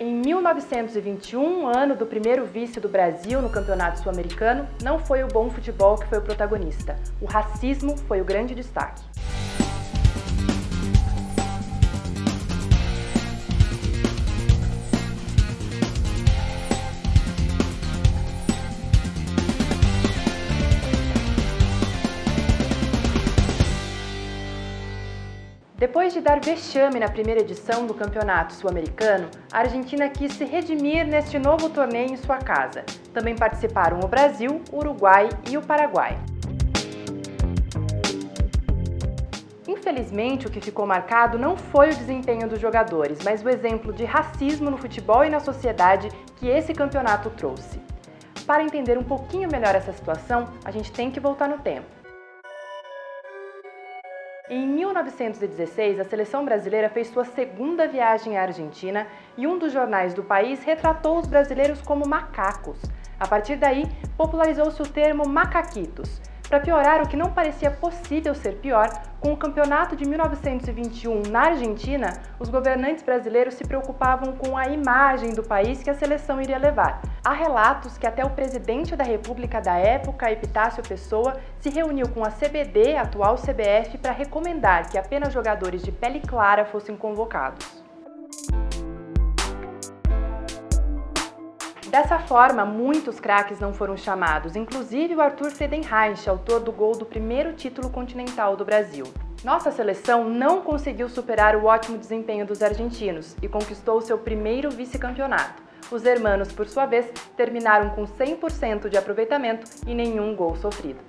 Em 1921, ano do primeiro vice do Brasil no Campeonato Sul-Americano, não foi o bom futebol que foi o protagonista. O racismo foi o grande destaque. Depois de dar vexame na primeira edição do Campeonato Sul-Americano, a Argentina quis se redimir neste novo torneio em sua casa. Também participaram o Brasil, o Uruguai e o Paraguai. Infelizmente, o que ficou marcado não foi o desempenho dos jogadores, mas o exemplo de racismo no futebol e na sociedade que esse campeonato trouxe. Para entender um pouquinho melhor essa situação, a gente tem que voltar no tempo. Em 1916, a seleção brasileira fez sua segunda viagem à Argentina e um dos jornais do país retratou os brasileiros como macacos. A partir daí, popularizou-se o termo macaquitos, para piorar, o que não parecia possível ser pior, com o campeonato de 1921 na Argentina, os governantes brasileiros se preocupavam com a imagem do país que a seleção iria levar. Há relatos que até o presidente da República da época, Epitácio Pessoa, se reuniu com a CBD, atual CBF, para recomendar que apenas jogadores de pele clara fossem convocados. Dessa forma, muitos craques não foram chamados, inclusive o Arthur Friedenreich, autor do gol do primeiro título continental do Brasil. Nossa seleção não conseguiu superar o ótimo desempenho dos argentinos e conquistou seu primeiro vice-campeonato. Os hermanos, por sua vez, terminaram com 100% de aproveitamento e nenhum gol sofrido.